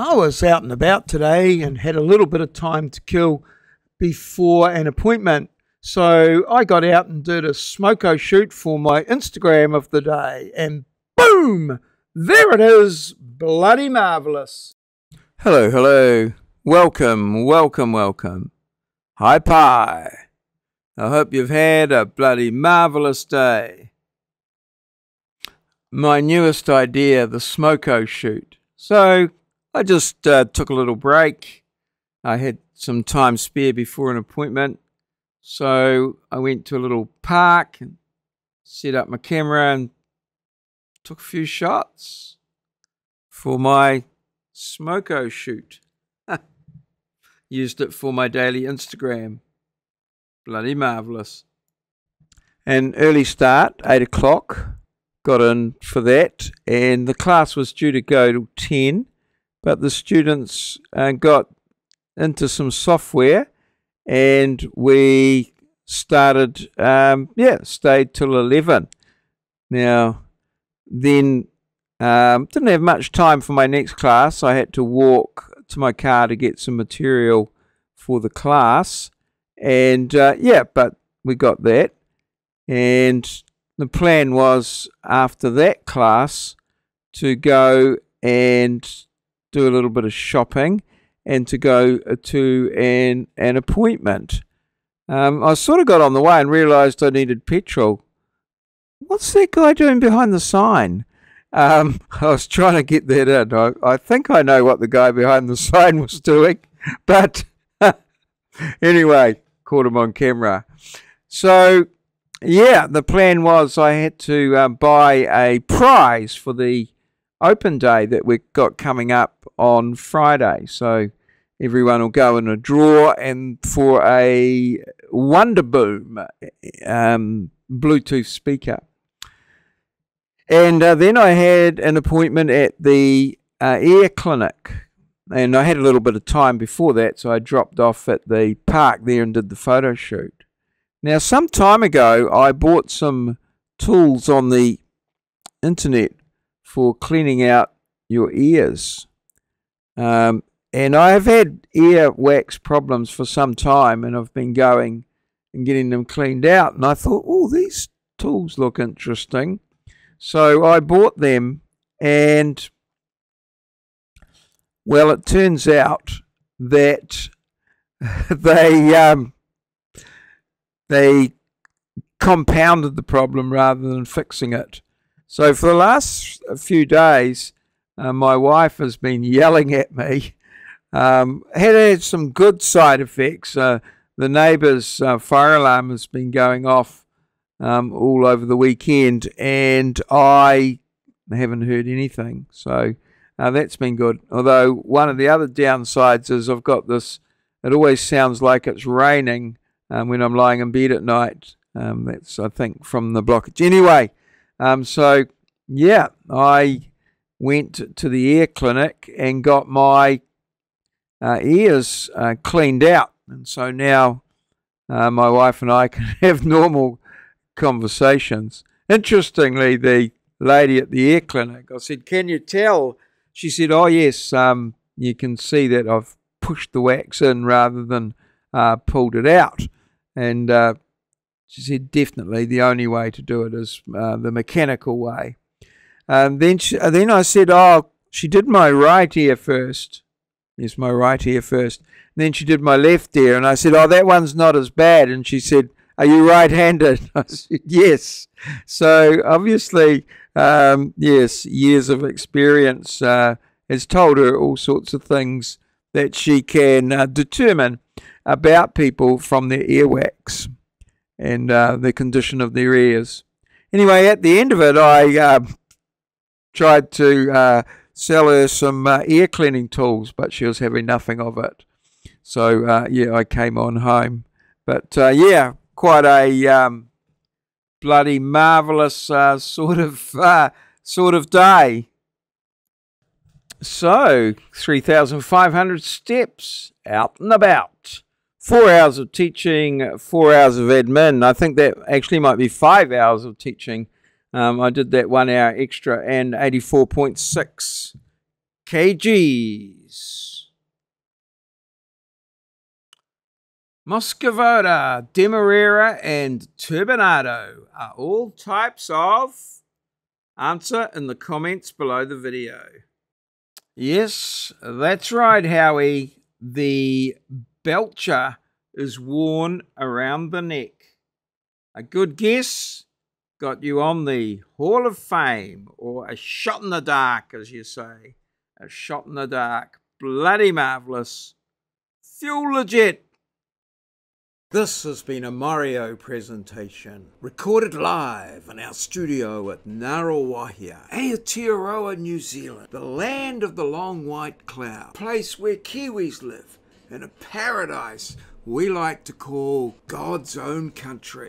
I was out and about today and had a little bit of time to kill before an appointment. So I got out and did a smoko shoot for my Instagram of the day, and boom, there it is, bloody marvelous. Hello, hello. Welcome, welcome, welcome. Hi, Pie. I hope you've had a bloody marvelous day. My newest idea, the smoko shoot. So I just uh, took a little break. I had some time spare before an appointment. So I went to a little park and set up my camera and took a few shots for my smoko shoot. Used it for my daily Instagram. Bloody marvellous. An early start, 8 o'clock. Got in for that, and the class was due to go till 10, but the students uh, got into some software and we started, um, yeah, stayed till 11. Now, then um, didn't have much time for my next class. I had to walk to my car to get some material for the class. And uh, yeah, but we got that. And the plan was after that class to go and do a little bit of shopping and to go to an, an appointment. Um, I sort of got on the way and realised I needed petrol. What's that guy doing behind the sign? Um, I was trying to get that in. I, I think I know what the guy behind the sign was doing, but anyway, caught him on camera. So, yeah, the plan was I had to uh, buy a prize for the open day that we've got coming up on Friday. So, everyone will go in a draw and for a Wonderboom um, Bluetooth speaker. And uh, then I had an appointment at the uh, ear clinic. And I had a little bit of time before that, so I dropped off at the park there and did the photo shoot. Now, some time ago, I bought some tools on the internet for cleaning out your ears. Um, and I have had ear wax problems for some time, and I've been going and getting them cleaned out. And I thought, oh, these tools look interesting. So I bought them, and well, it turns out that they um, they compounded the problem rather than fixing it. So for the last few days, uh, my wife has been yelling at me. Um, had had some good side effects. Uh, the neighbour's uh, fire alarm has been going off um, all over the weekend, and I haven't heard anything. So uh, that's been good. Although one of the other downsides is I've got this. It always sounds like it's raining um, when I'm lying in bed at night. Um, that's I think from the blockage. Anyway, um, so yeah, I went to the ear clinic and got my uh, ears uh, cleaned out, and so now uh, my wife and I can have normal conversations. Interestingly, the lady at the ear clinic, I said, Can you tell? She said, Oh, yes, um, you can see that I've pushed the wax in rather than uh, pulled it out. And uh, she said, Definitely the only way to do it is uh, the mechanical way. Um, then, she, uh, then I said, Oh, she did my right ear first. Yes, my right ear first. And then she did my left ear, and I said, Oh, that one's not as bad. And she said, are you right-handed? I said, yes. So obviously, um, yes, years of experience uh, has told her all sorts of things that she can uh, determine about people from their earwax and uh, the condition of their ears. Anyway, at the end of it, I uh, tried to uh, sell her some uh, ear cleaning tools, but she was having nothing of it. So, yeah, I came on home. But yeah, quite a um, bloody marvelous uh, sort of uh, sort of day. So, 3,500 steps out and about. Four hours of teaching, four hours of admin. I think that actually might be five hours of teaching. Um, I did that one hour extra and 84.6 kgs. Muscovado, Demerara, and Turbinado are all types of. Answer in the comments below the video. Yes, that's right, Howie. The belcher is worn around the neck. A good guess got you on the Hall of Fame, or a shot in the dark, as you say. A shot in the dark. Bloody marvellous. Fuel legit. This has been a maurieo presentation, recorded live in our studio at Ngaruawahia, Aotearoa, New Zealand, the land of the long white cloud, place where Kiwis live, in a paradise we like to call God's own country.